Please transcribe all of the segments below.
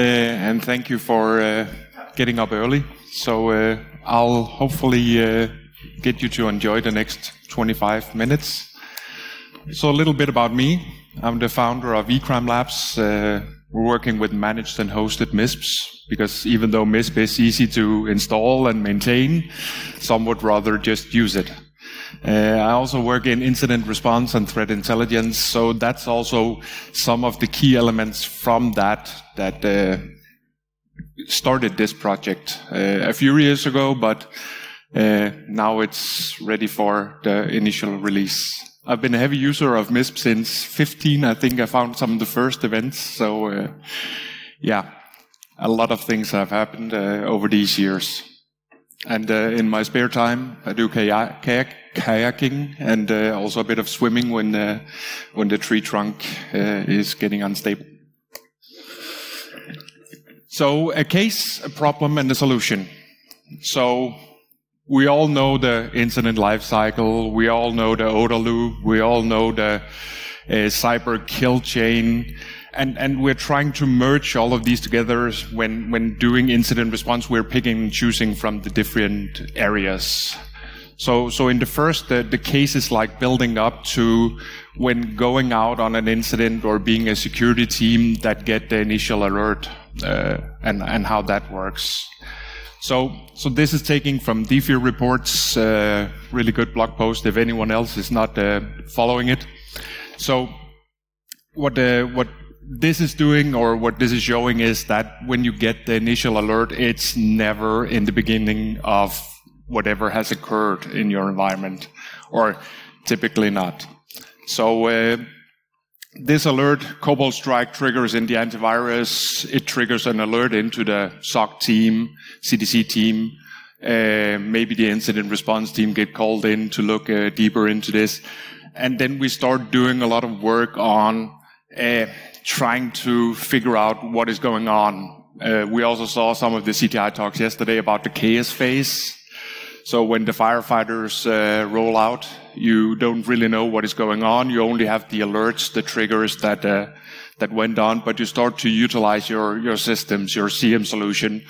and thank you for uh, getting up early. So uh, I'll hopefully uh, get you to enjoy the next 25 minutes. So a little bit about me. I'm the founder of eCrime Labs. Uh, we're working with managed and hosted MISPs because even though MISP is easy to install and maintain, some would rather just use it. Uh, I also work in incident response and threat intelligence, so that's also some of the key elements from that that uh, started this project uh, a few years ago, but uh, now it's ready for the initial release. I've been a heavy user of MISP since 15. I think I found some of the first events. So, uh, yeah, a lot of things have happened uh, over these years. And uh, in my spare time, I do kayak, kayak kayaking and uh, also a bit of swimming when uh, when the tree trunk is getting unstable. So a case, a problem, and a solution. So we all know the incident life cycle. We all know the OODA loop. We all know the uh, cyber kill chain. And, and we're trying to merge all of these together when, when doing incident response. We're picking and choosing from the different areas. So, so in the first, the, the case is like building up to when going out on an incident or being a security team that get the initial alert uh, and, and how that works. So, so this is taking from DFIR reports, uh, really good blog post if anyone else is not uh, following it. So, what uh, what this is doing or what this is showing is that when you get the initial alert, it's never in the beginning of whatever has occurred in your environment, or typically not. So. Uh, this alert, Cobalt Strike triggers in the antivirus. It triggers an alert into the SOC team, CDC team. Uh, maybe the incident response team get called in to look uh, deeper into this. And then we start doing a lot of work on uh, trying to figure out what is going on. Uh, we also saw some of the CTI talks yesterday about the chaos phase. So when the firefighters uh, roll out, you don't really know what is going on. You only have the alerts, the triggers that uh, that went on, but you start to utilize your your systems, your SIEM solution,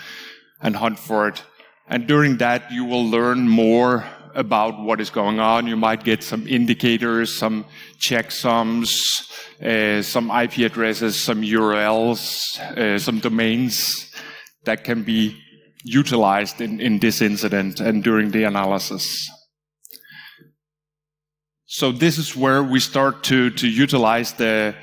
and hunt for it. And during that, you will learn more about what is going on. You might get some indicators, some checksums, uh, some IP addresses, some URLs, uh, some domains that can be utilized in, in this incident and during the analysis. So this is where we start to, to utilize the,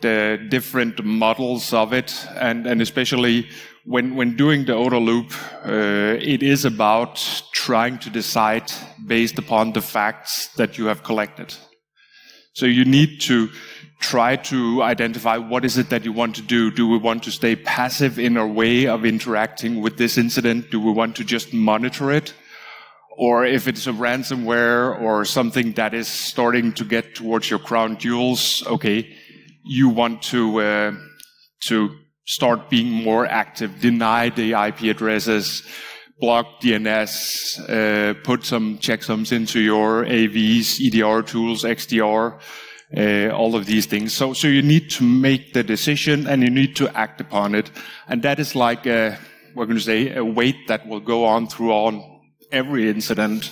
the different models of it, and, and especially when, when doing the OODA loop, uh, it is about trying to decide based upon the facts that you have collected. So you need to try to identify what is it that you want to do. Do we want to stay passive in our way of interacting with this incident? Do we want to just monitor it? Or if it's a ransomware or something that is starting to get towards your crown jewels, okay, you want to, uh, to start being more active, deny the IP addresses, block DNS, uh, put some checksums into your AVs, EDR tools, XDR, uh, all of these things. So, so you need to make the decision and you need to act upon it. And that is like a, we're going to say a weight that will go on through on every incident.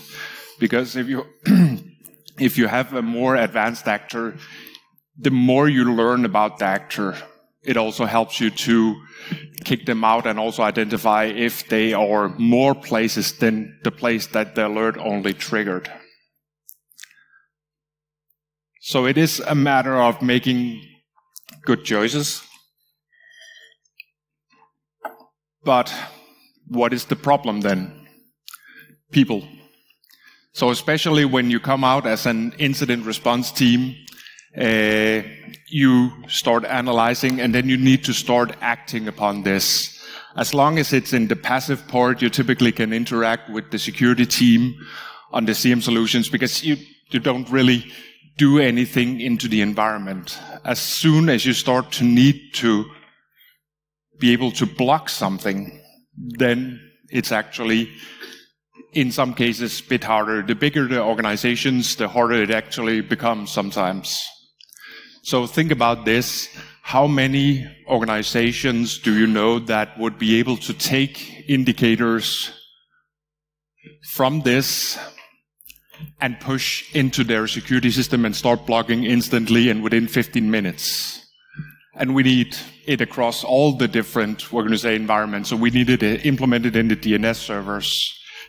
Because if you, if you have a more advanced actor, the more you learn about the actor, it also helps you to kick them out and also identify if they are more places than the place that the alert only triggered. So it is a matter of making good choices. But what is the problem then? People. So especially when you come out as an incident response team, uh, you start analyzing and then you need to start acting upon this. As long as it's in the passive part, you typically can interact with the security team on the SIEM solutions because you, you don't really do anything into the environment. As soon as you start to need to be able to block something, then it's actually, in some cases, a bit harder. The bigger the organizations, the harder it actually becomes sometimes. So think about this. how many organizations do you know that would be able to take indicators from this and push into their security system and start blocking instantly and within 15 minutes? And we need it across all the different, say, environments. So we need it implemented in the DNS servers,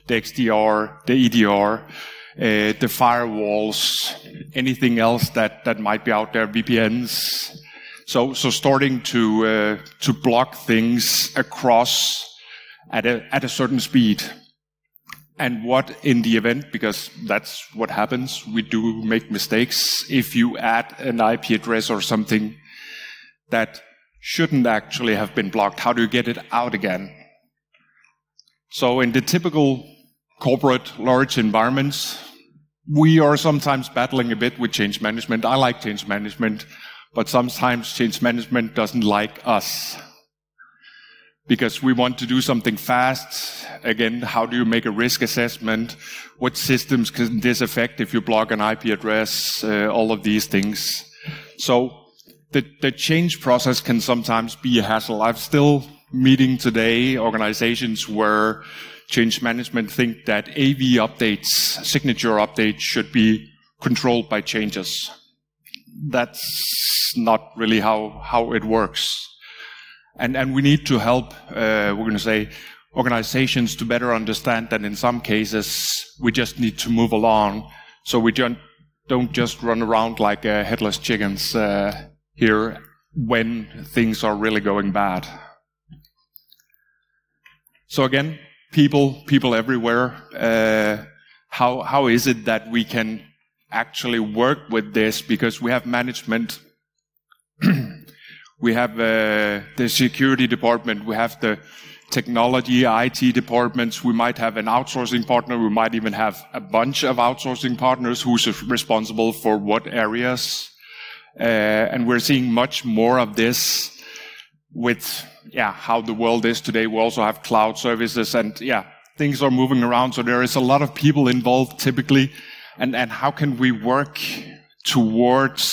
the XDR, the EDR, the firewalls, anything else that, that might be out there, VPNs. So, so starting to, uh, to block things across at a, at a certain speed. And what in the event, because that's what happens, we do make mistakes. If you add an IP address or something that shouldn't actually have been blocked, how do you get it out again? So in the typical corporate large environments, we are sometimes battling a bit with change management. I like change management, but sometimes change management doesn't like us because we want to do something fast. Again, how do you make a risk assessment? What systems can this affect if you block an IP address? Uh, all of these things. So the, the change process can sometimes be a hassle. I've still meeting today organizations where change management think that AV updates, signature updates should be controlled by changes. That's not really how, how it works. And, and we need to help, uh, we're going to say, organizations to better understand that in some cases we just need to move along so we don't, don't just run around like uh, headless chickens uh, here when things are really going bad. So again, people, people everywhere. Uh, how how is it that we can actually work with this? Because we have management, we have uh, the security department, we have the technology, IT departments. We might have an outsourcing partner. We might even have a bunch of outsourcing partners who's responsible for what areas. Uh, and we're seeing much more of this with yeah, how the world is today. We also have cloud services and yeah, things are moving around. So there is a lot of people involved typically. And, and how can we work towards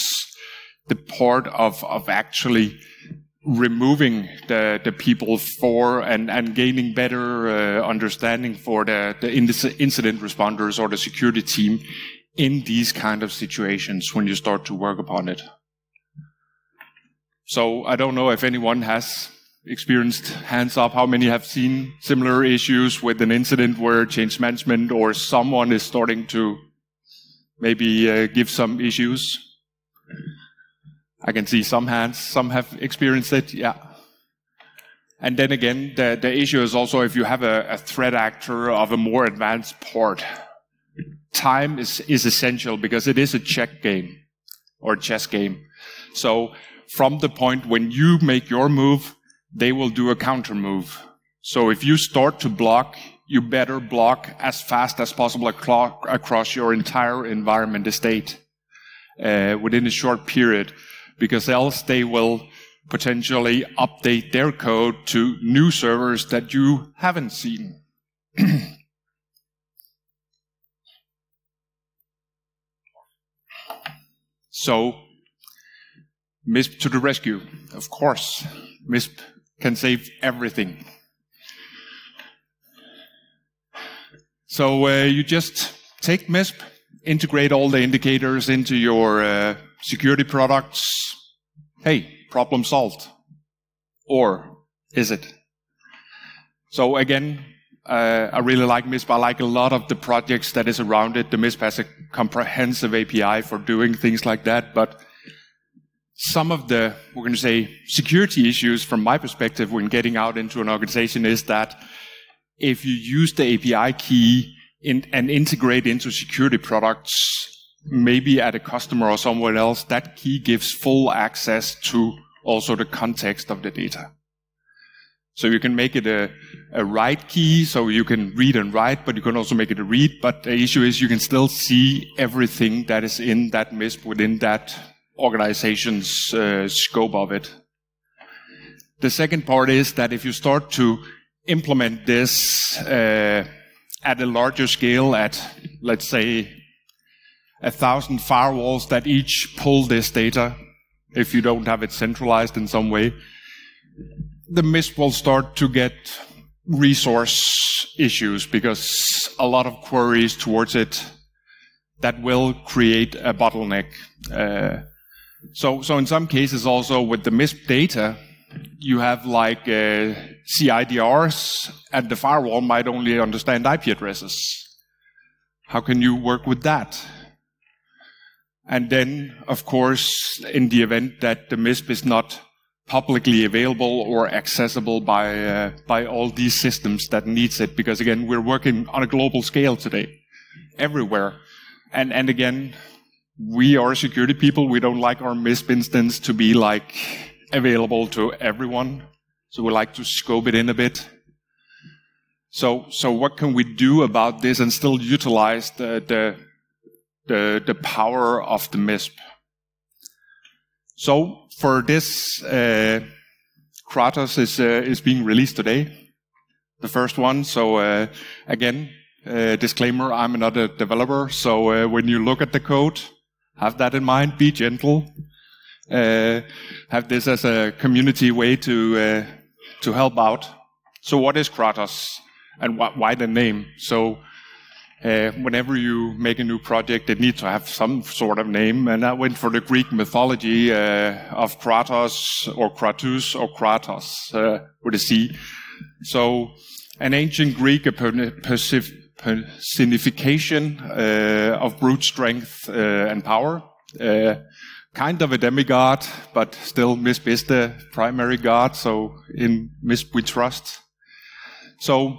the part of, of actually removing the, the people for and, and gaining better uh, understanding for the, the incident responders or the security team in these kind of situations when you start to work upon it. So I don't know if anyone has experienced hands up? How many have seen similar issues with an incident where change management or someone is starting to maybe uh, give some issues? I can see some hands some have experienced it yeah. And then again the, the issue is also if you have a, a threat actor of a more advanced part time is, is essential because it is a check game or chess game. So from the point when you make your move they will do a counter move. So if you start to block, you better block as fast as possible across your entire environment estate uh, within a short period, because else they will potentially update their code to new servers that you haven't seen. so, MISP to the rescue, of course. MISP can save everything. So uh, you just take MISP, integrate all the indicators into your uh, security products. Hey, problem solved. Or is it? So again, uh, I really like MISP. I like a lot of the projects that is around it. The MISP has a comprehensive API for doing things like that, but some of the, we're going to say, security issues from my perspective when getting out into an organization is that if you use the API key in, and integrate into security products, maybe at a customer or somewhere else, that key gives full access to also the context of the data. So you can make it a, a write key, so you can read and write, but you can also make it a read. But the issue is you can still see everything that is in that MISP within that organization's uh, scope of it. The second part is that if you start to implement this uh, at a larger scale, at let's say a thousand firewalls that each pull this data, if you don't have it centralized in some way, the MISP will start to get resource issues because a lot of queries towards it that will create a bottleneck. Uh, so, so in some cases also with the MISP data, you have like uh, CIDRs and the firewall might only understand IP addresses. How can you work with that? And then, of course, in the event that the MISP is not publicly available or accessible by uh, by all these systems that needs it, because again, we're working on a global scale today, everywhere. And and again, we are security people. We don't like our MISP instance to be like available to everyone. So we like to scope it in a bit. So, so what can we do about this and still utilize the, the, the, the power of the MISP? So for this, uh, Cratos is, uh, is being released today. The first one. So, uh, again, uh, disclaimer, I'm not a developer. So, uh, when you look at the code, have that in mind, be gentle. Uh, have this as a community way to, uh, to help out. So what is Kratos? And wh why the name? So, uh, whenever you make a new project, it needs to have some sort of name. And I went for the Greek mythology uh, of Kratos or Kratos or Kratos uh, with a C. So, an ancient Greek personification uh, of brute strength uh, and power. Uh, kind of a demigod, but still MISP is the primary god. So, in MISP we trust. So,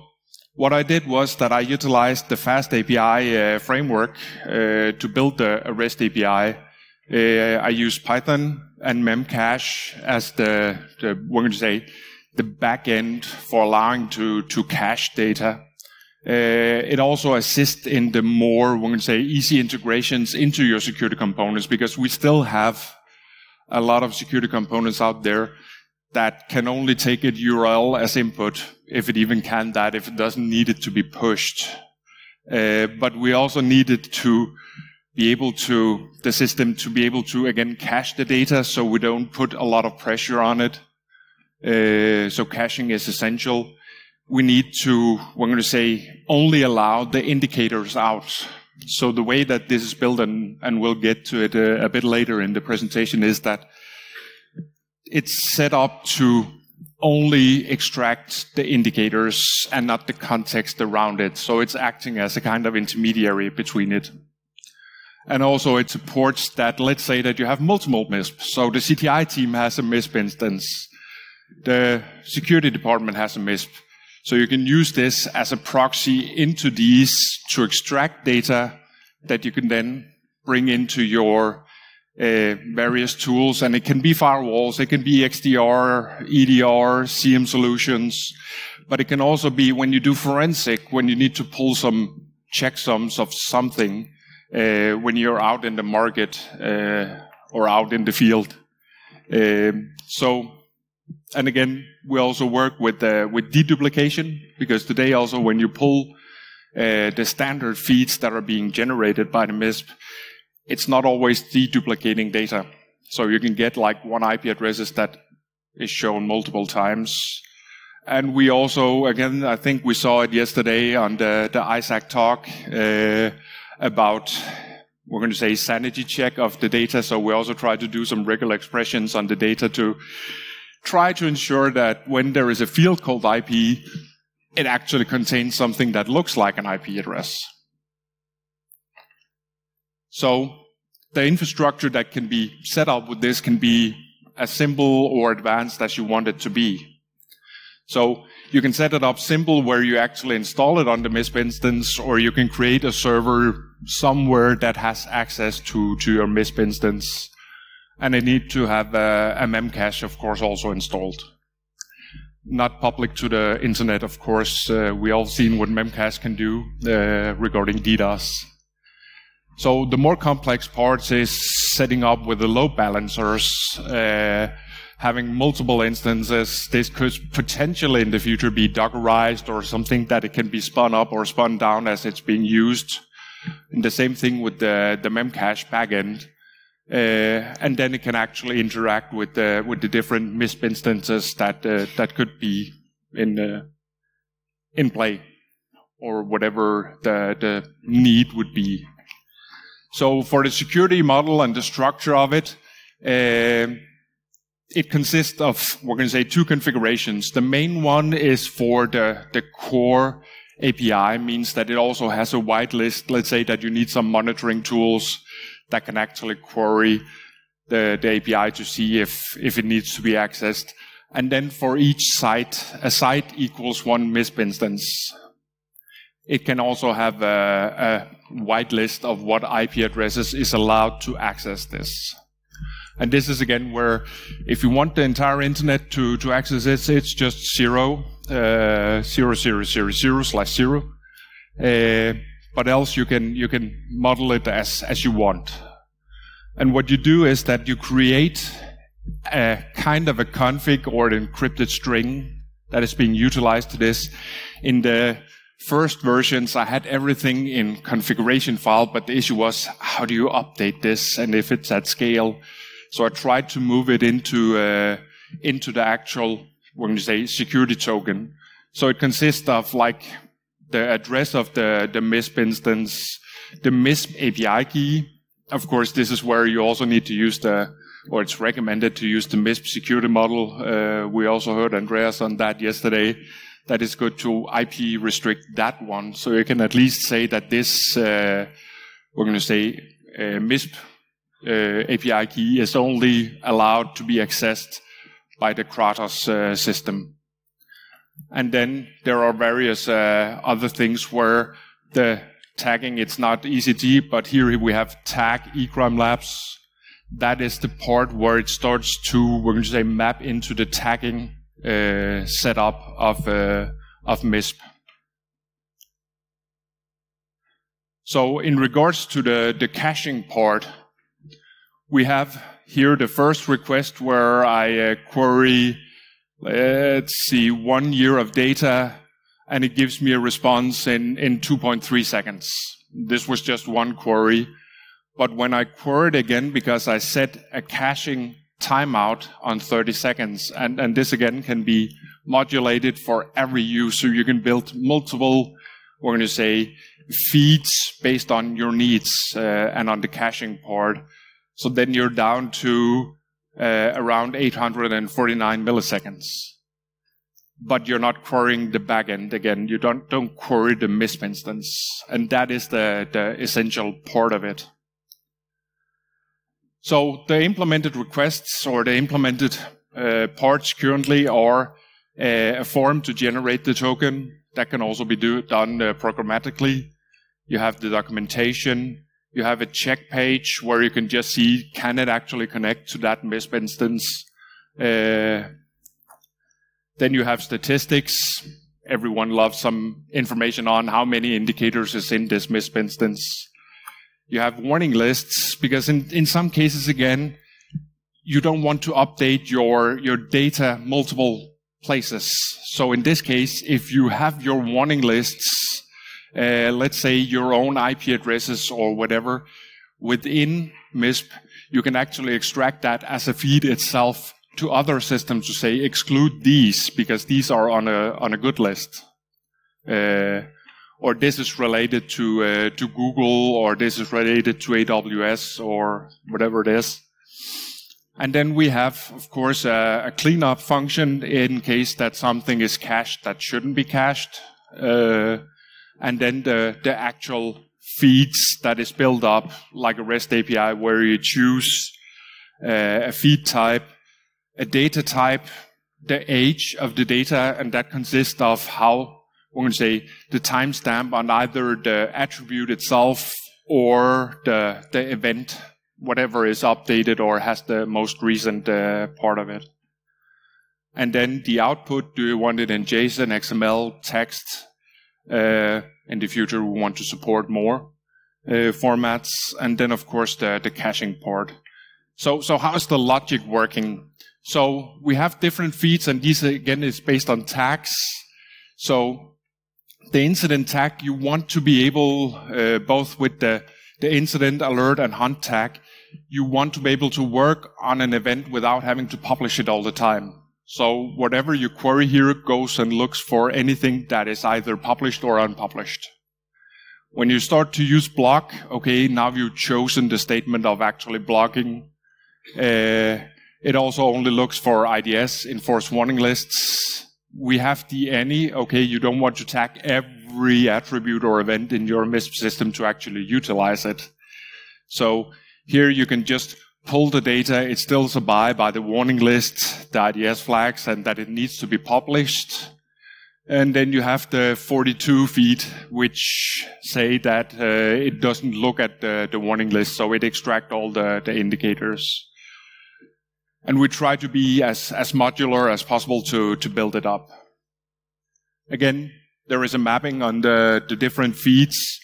what I did was that I utilized the FastAPI uh, framework uh, to build the REST API. Uh, I used Python and Memcache as the, the we're going to say the backend for allowing to to cache data. Uh, it also assists in the more going to say easy integrations into your security components because we still have a lot of security components out there that can only take a URL as input, if it even can that, if it doesn't need it to be pushed. Uh, but we also needed to be able to, the system to be able to, again, cache the data so we don't put a lot of pressure on it. Uh, so caching is essential. We need to, we're going to say, only allow the indicators out. So the way that this is built, and, and we'll get to it a, a bit later in the presentation, is that it's set up to only extract the indicators and not the context around it. So it's acting as a kind of intermediary between it. And also it supports that, let's say that you have multiple MISP. So the CTI team has a MISP instance. The security department has a MISP. So you can use this as a proxy into these to extract data that you can then bring into your uh, various tools, and it can be firewalls, it can be XDR, EDR, SIEM solutions, but it can also be when you do forensic, when you need to pull some checksums of something uh, when you're out in the market uh, or out in the field. Um, so, and again, we also work with uh, with deduplication because today also when you pull uh, the standard feeds that are being generated by the MISP, it's not always deduplicating data. So you can get like one IP addresses that is shown multiple times. And we also, again, I think we saw it yesterday on the, the ISAC talk uh, about, we're going to say sanity check of the data. So we also try to do some regular expressions on the data to try to ensure that when there is a field called IP, it actually contains something that looks like an IP address. So the infrastructure that can be set up with this can be as simple or advanced as you want it to be. So you can set it up simple where you actually install it on the MISP instance, or you can create a server somewhere that has access to, to your MISP instance. And it need to have a, a Memcache, of course, also installed. Not public to the internet, of course. Uh, we all seen what Memcache can do uh, regarding DDoS. So the more complex parts is setting up with the load balancers, uh, having multiple instances. This could potentially in the future be Dockerized or something that it can be spun up or spun down as it's being used. And the same thing with the, the Memcache backend. Uh, and then it can actually interact with the with the different MISP instances that uh, that could be in uh, in play, or whatever the the need would be. So for the security model and the structure of it, uh, it consists of we're going to say two configurations. The main one is for the the core API, means that it also has a whitelist. Let's say that you need some monitoring tools that can actually query the, the API to see if, if it needs to be accessed. And then for each site, a site equals one MISP instance. It can also have a, a whitelist of what IP addresses is allowed to access this. And this is again where if you want the entire internet to, to access it, it's just zero, uh, zero, zero, zero, zero slash zero. Uh, but else you can you can model it as as you want. And what you do is that you create a kind of a config or an encrypted string that is being utilized to this. In the first versions, I had everything in configuration file, but the issue was how do you update this and if it's at scale. So I tried to move it into uh, into the actual, when you say security token. So it consists of like the address of the, the MISP instance, the MISP API key. Of course, this is where you also need to use the, or it's recommended to use the MISP security model. Uh, we also heard Andreas on that yesterday. That is good to IP restrict that one. So you can at least say that this, uh, we're going to say, uh, MISP uh, API key is only allowed to be accessed by the Cratos uh, system. And then there are various uh, other things where the tagging, it's not ECG, but here we have tag eCrime Labs. That is the part where it starts to, we're going to say, map into the tagging uh, setup of, uh, of MISP. So in regards to the, the caching part, we have here the first request where I uh, query let's see, one year of data, and it gives me a response in, in 2.3 seconds. This was just one query. But when I queried again, because I set a caching timeout on 30 seconds, and, and this again can be modulated for every user. You can build multiple, we're going to say, feeds based on your needs uh, and on the caching part. So then you're down to uh, around 849 milliseconds. But you're not querying the backend again. You don't, don't query the MISP instance. And that is the, the essential part of it. So the implemented requests or the implemented uh, parts currently are uh, a form to generate the token. That can also be do, done uh, programmatically. You have the documentation, you have a check page where you can just see, can it actually connect to that MISP instance? Uh, then you have statistics. Everyone loves some information on how many indicators is in this MISP instance. You have warning lists because in, in some cases, again, you don't want to update your, your data multiple places. So in this case, if you have your warning lists uh, let's say your own IP addresses or whatever within MISP, you can actually extract that as a feed itself to other systems to say exclude these because these are on a on a good list. Uh, or this is related to uh, to Google, or this is related to AWS, or whatever it is. And then we have, of course, a, a cleanup function in case that something is cached that shouldn't be cached. Uh, and then the, the actual feeds that is built up like a REST API where you choose uh, a feed type, a data type, the age of the data, and that consists of how, we're going to say, the timestamp on either the attribute itself or the, the event, whatever is updated or has the most recent uh, part of it. And then the output, do you want it in JSON, XML, text, in the future, we want to support more uh, formats, and then of course the, the caching part. So, so how is the logic working? So we have different feeds, and these again is based on tags. So the incident tag, you want to be able, uh, both with the, the incident alert and hunt tag, you want to be able to work on an event without having to publish it all the time. So whatever you query here goes and looks for anything that is either published or unpublished. When you start to use block, okay, now you've chosen the statement of actually blocking. Uh, it also only looks for IDS, enforced warning lists. We have the any, okay, you don't want to tag every attribute or event in your MISP system to actually utilize it. So here you can just pull the data. It still abide by the warning list, the IDS flags, and that it needs to be published. And then you have the 42 feet, which say that uh, it doesn't look at the, the, warning list, so it extract all the, the indicators. And we try to be as, as modular as possible to, to build it up. Again, there is a mapping on the, the different feeds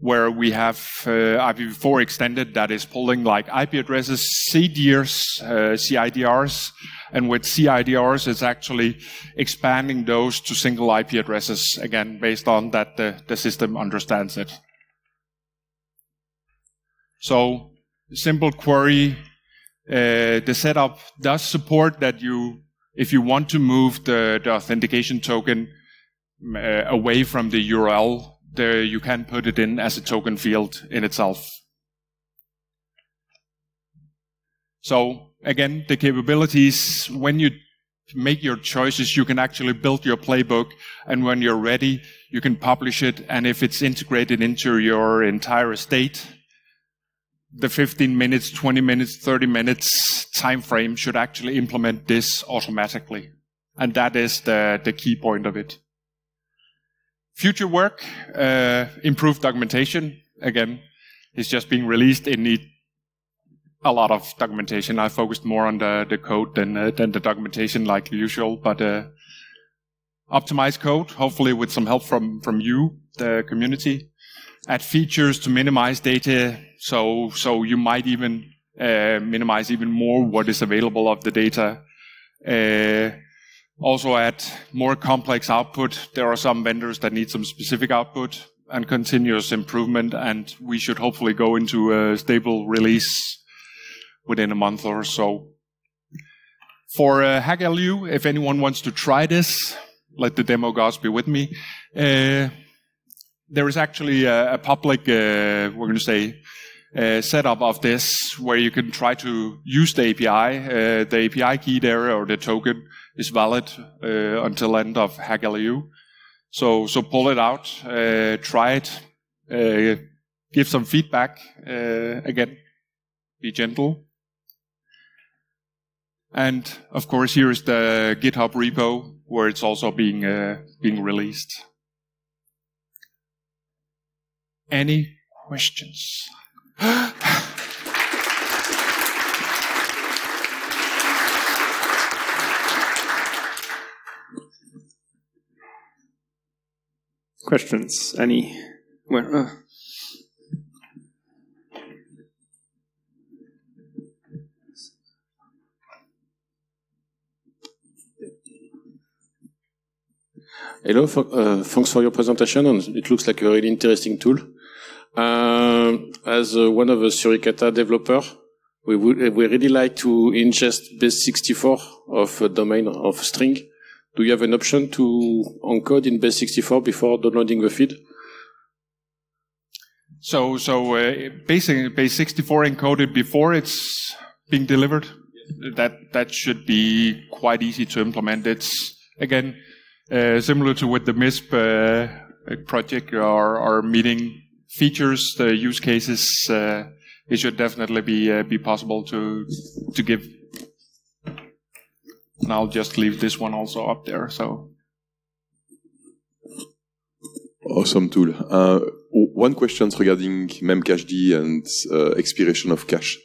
where we have uh, IPv4 extended that is pulling like IP addresses, CDRs, uh, CIDRs, and with CIDRs, it's actually expanding those to single IP addresses, again, based on that the, the system understands it. So, simple query, uh, the setup does support that you, if you want to move the, the authentication token uh, away from the URL there you can put it in as a token field in itself. So again, the capabilities, when you make your choices, you can actually build your playbook. And when you're ready, you can publish it. And if it's integrated into your entire estate, the 15 minutes, 20 minutes, 30 minutes time frame should actually implement this automatically. And that is the, the key point of it. Future work, uh, improved documentation. Again, is just being released. It needs a lot of documentation. I focused more on the, the code than, uh, than the documentation like usual, but uh, optimized code, hopefully with some help from, from you, the community. Add features to minimize data, so, so you might even uh, minimize even more what is available of the data. Uh, also add more complex output. There are some vendors that need some specific output and continuous improvement, and we should hopefully go into a stable release within a month or so. For uh, Hack.lu, if anyone wants to try this, let the demo gods be with me. Uh, there is actually a, a public, uh, we're going to say, uh, setup of this where you can try to use the API. Uh, the API key there or the token is valid uh, until end of Hack.lu. So, so pull it out, uh, try it, uh, give some feedback. Uh, again, be gentle. And of course, here is the GitHub repo where it's also being being released. Any questions? Questions? Any? Where? Uh. Hello, for, uh, thanks for your presentation. It looks like a really interesting tool. Uh, as uh, one of the Suricata developer, we would we really like to ingest base64 of a domain of string. Do you have an option to encode in base64 before downloading the feed? So, so uh, basic, base64 encoded before it's being delivered. Yes. That that should be quite easy to implement. It's again uh, similar to with the MISP uh, project or, or meeting features, the use cases, uh, it should definitely be uh, be possible to to give. And I'll just leave this one also up there. So. Awesome tool. Uh, one question regarding memcached and uh, expiration of cache.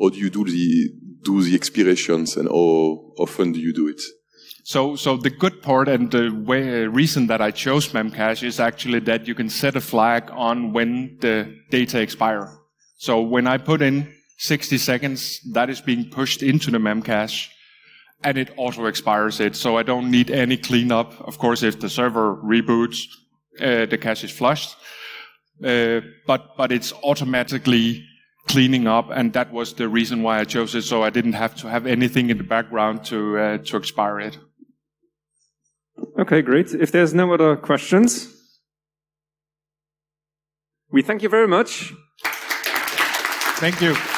How do you do the do the expirations, and how often do you do it? So, so the good part and the way, reason that I chose Memcache is actually that you can set a flag on when the data expire. So when I put in 60 seconds, that is being pushed into the Memcache and it auto expires it. So I don't need any cleanup. Of course, if the server reboots, uh, the cache is flushed. Uh, but, but it's automatically cleaning up, and that was the reason why I chose it. So I didn't have to have anything in the background to uh, to expire it. Okay, great. If there's no other questions, we thank you very much. Thank you.